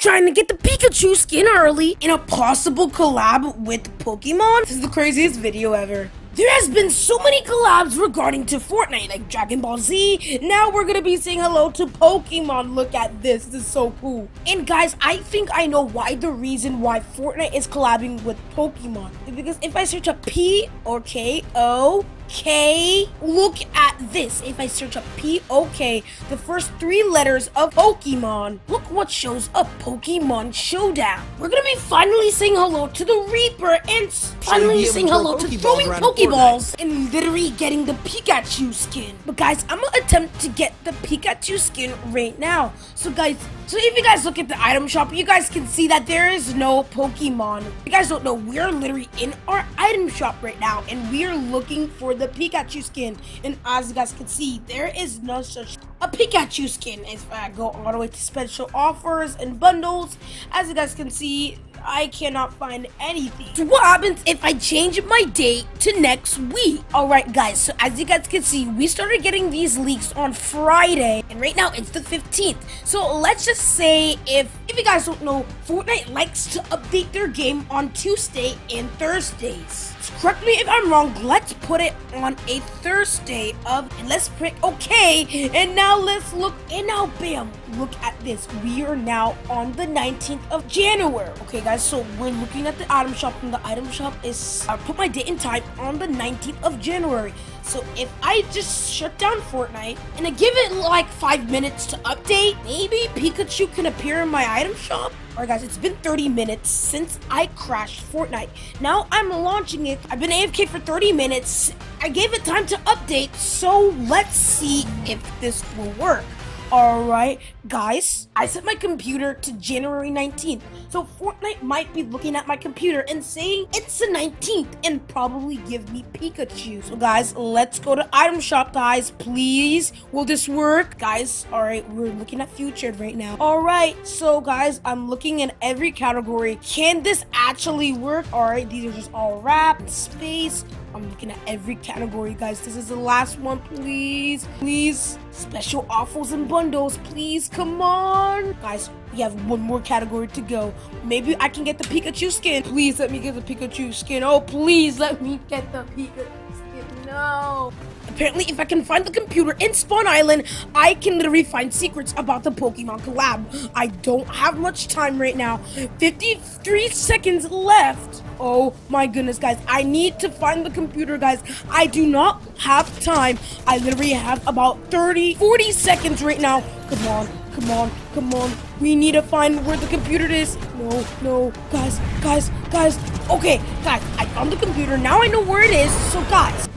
trying to get the Pikachu skin early in a possible collab with Pokemon. This is the craziest video ever. There has been so many collabs regarding to Fortnite, like Dragon Ball Z. Now we're gonna be saying hello to Pokemon. Look at this, this is so cool. And guys, I think I know why the reason why Fortnite is collabing with Pokemon. Because if I search up P or K O K. Look at this. If I search up P-O-K, the first three letters of Pokemon, look what shows up. Pokemon Showdown. We're gonna be finally saying hello to the Reaper and finally saying hello to throwing Pokeballs and literally getting the Pikachu skin. But guys, I'm gonna attempt to get the Pikachu skin right now. So guys, so if you guys look at the item shop, you guys can see that there is no Pokemon. If you guys don't know, we're literally in our item shop right now and we are looking for the Pikachu skin. And as you guys can see, there is no such a Pikachu skin. If I go all the way to special offers and bundles, as you guys can see, I cannot find anything. So what happens if I change my date to next week? Alright guys, so as you guys can see, we started getting these leaks on Friday, and right now it's the 15th. So let's just say if, if you guys don't know, Fortnite likes to update their game on Tuesday and Thursdays. Correct me if I'm wrong, let's put it on a Thursday of, and let's print okay, and now let's look, and now bam, look at this, we are now on the 19th of January, okay guys, so we're looking at the item shop, and the item shop is, I put my date and time on the 19th of January, so if I just shut down Fortnite, and I give it like 5 minutes to update, maybe Pikachu can appear in my item shop? Alright guys, it's been 30 minutes since I crashed Fortnite. Now I'm launching it. I've been AFK for 30 minutes. I gave it time to update, so let's see if this will work. Alright, guys, I set my computer to January 19th, so Fortnite might be looking at my computer and saying it's the 19th and probably give me Pikachu. So guys, let's go to item shop, guys, please. Will this work? Guys, alright, we're looking at Futured right now. Alright, so guys, I'm looking in every category. Can this actually work? Alright, these are just all wrapped, space, I'm looking at every category, guys. This is the last one, please. Please. Special offers and bundles, please. Come on. Guys, we have one more category to go. Maybe I can get the Pikachu skin. Please let me get the Pikachu skin. Oh, please let me get the Pikachu skin. No. Apparently, if I can find the computer in Spawn Island, I can literally find secrets about the Pokemon collab. I don't have much time right now. 53 seconds left. Oh my goodness, guys. I need to find the computer, guys. I do not have time. I literally have about 30, 40 seconds right now. Come on, come on, come on. We need to find where the computer is. No, no, guys, guys, guys. Okay, guys, I found the computer. Now I know where it is. So, guys,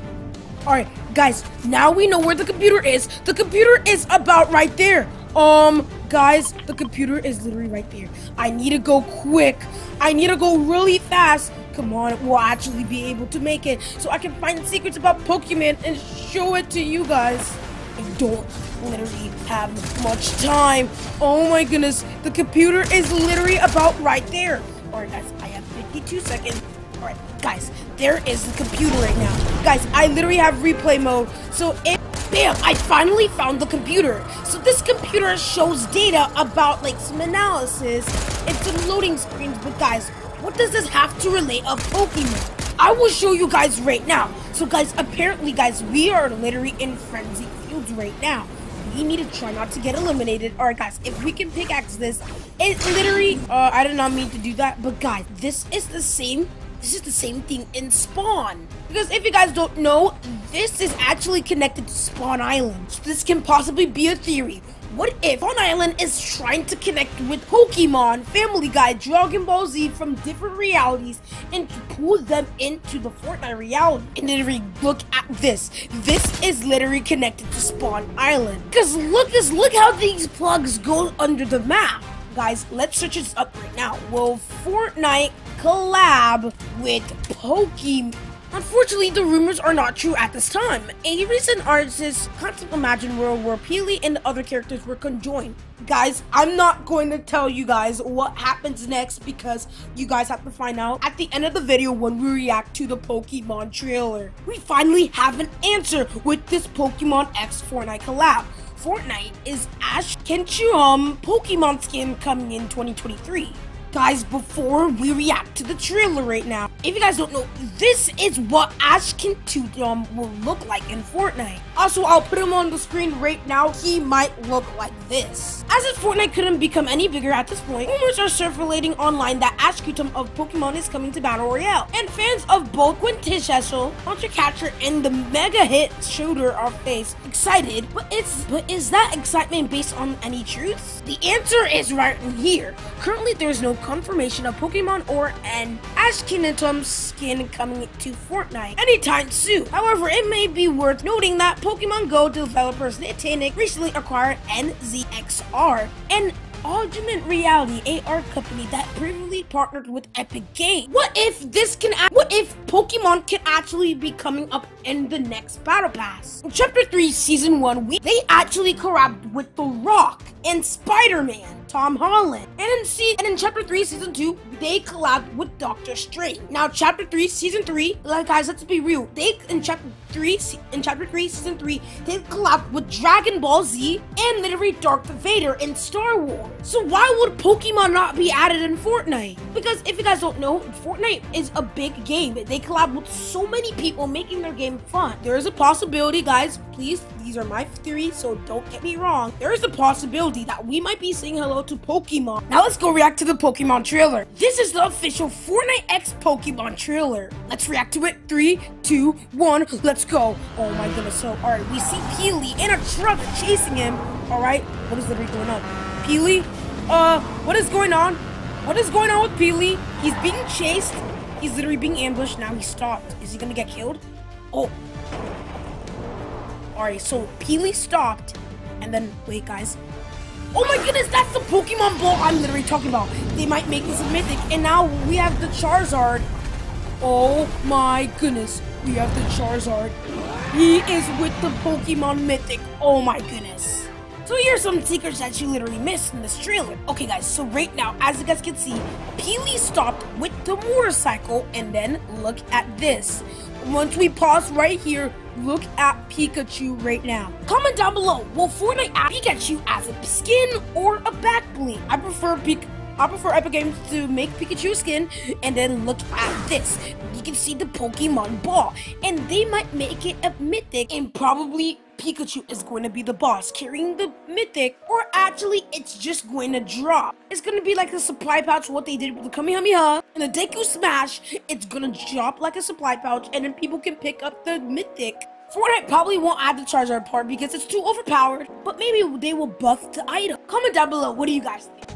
all right, guys, now we know where the computer is. The computer is about right there. Um, guys, the computer is literally right there. I need to go quick. I need to go really fast. Come on, we'll actually be able to make it so I can find secrets about Pokemon and show it to you guys. I don't literally have much time. Oh my goodness, the computer is literally about right there. Alright guys, I have 52 seconds. Guys, there is the computer right now. Guys, I literally have replay mode. So if Bam! I finally found the computer. So this computer shows data about like some analysis and some loading screens. But guys, what does this have to relate a Pokemon? I will show you guys right now. So guys, apparently guys, we are literally in Frenzy Fields right now. We need to try not to get eliminated. Alright guys, if we can pickaxe this, it literally, uh, I did not mean to do that. But guys, this is the same this is the same thing in Spawn. Because if you guys don't know, this is actually connected to Spawn Island. So this can possibly be a theory. What if Spawn Island is trying to connect with Pokemon, Family Guy, Dragon Ball Z from different realities and to pull them into the Fortnite reality? And literally look at this. This is literally connected to Spawn Island. Because look, this, look how these plugs go under the map. Guys, let's search this up right now. Will Fortnite collab with Pokemon? Unfortunately, the rumors are not true at this time. A recent artist's concept Imagine world where Peely and the other characters were conjoined. Guys, I'm not going to tell you guys what happens next because you guys have to find out at the end of the video when we react to the Pokemon trailer. We finally have an answer with this Pokemon X Fortnite collab. Fortnite is Ash Ketchum Pokemon skin coming in 2023. Guys, before we react to the trailer right now, if you guys don't know, this is what Ash Ketchum will look like in Fortnite. Also, I'll put him on the screen right now. He might look like this. As if Fortnite couldn't become any bigger at this point, rumors are circulating online that Ash Ketchum of Pokemon is coming to Battle Royale. And fans of both Quintessential, Monster Catcher, and the mega hit shooter are face excited, but it's but is that excitement based on any truth? The answer is right in here. Currently, there's no confirmation of Pokemon or an Ash Ketchum skin coming to Fortnite anytime soon. However, it may be worth noting that Pokemon Go developers Niantic recently acquired NZXR, and augmented reality AR company that previously partnered with Epic Games. What if this can what if Pokemon can actually be coming up in the next Battle Pass? In Chapter 3 Season 1, we they actually collabed with The Rock and Spider-Man, Tom Holland. And in see and in Chapter 3 Season 2, they collabed with Doctor Strange. Now Chapter 3 Season 3, like guys, let's be real. They in Chapter 3 in Chapter 3 Season 3, they collabed with Dragon Ball Z and literally Darth Vader in Star Wars. So why would Pokemon not be added in Fortnite? Because if you guys don't know, Fortnite is a big game. They collab with so many people making their game fun. There is a possibility, guys, please, these are my theories, so don't get me wrong. There is a possibility that we might be saying hello to Pokemon. Now let's go react to the Pokemon trailer. This is the official Fortnite X Pokemon trailer. Let's react to it. Three, two, one, let's go. Oh my goodness. So, all right, we see Peely in a truck chasing him. All right, what is literally going on? Peely? Uh, what is going on? What is going on with Peely? He's being chased. He's literally being ambushed. Now he stopped. Is he gonna get killed? Oh. Alright, so Peely stopped. And then, wait, guys. Oh my goodness, that's the Pokemon Ball I'm literally talking about. They might make this a mythic. And now we have the Charizard. Oh my goodness. We have the Charizard. He is with the Pokemon Mythic. Oh my goodness. So here's some secrets that you literally missed in this trailer. Okay guys, so right now, as you guys can see, Peely stopped with the motorcycle and then look at this. Once we pause right here, look at Pikachu right now. Comment down below, will Fortnite add Pikachu as a skin or a back bling? I prefer Pikachu I prefer Epic Games to make Pikachu skin and then look at this. You can see the Pokemon ball and they might make it a mythic and probably Pikachu is going to be the boss carrying the mythic or actually it's just going to drop. It's going to be like a supply pouch what they did with the Kamehameha and the Deku Smash. It's going to drop like a supply pouch and then people can pick up the mythic Fortnite probably won't add the Charizard part because it's too overpowered, but maybe they will buff the item. Comment down below, what do you guys think?